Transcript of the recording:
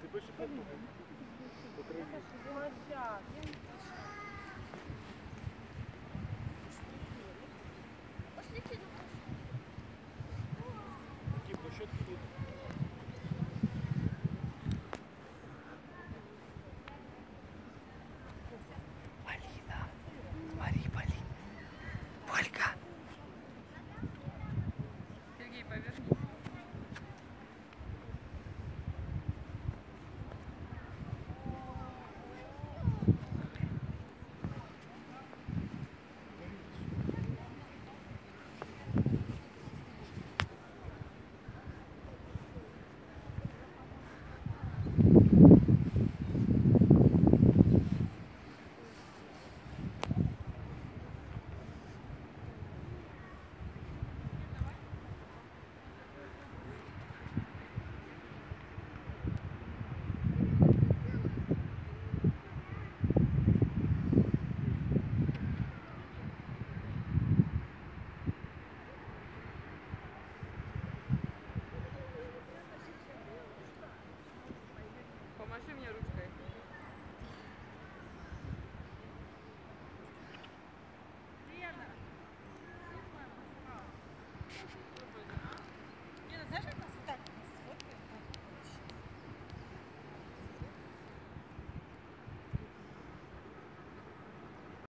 Ти пишеш по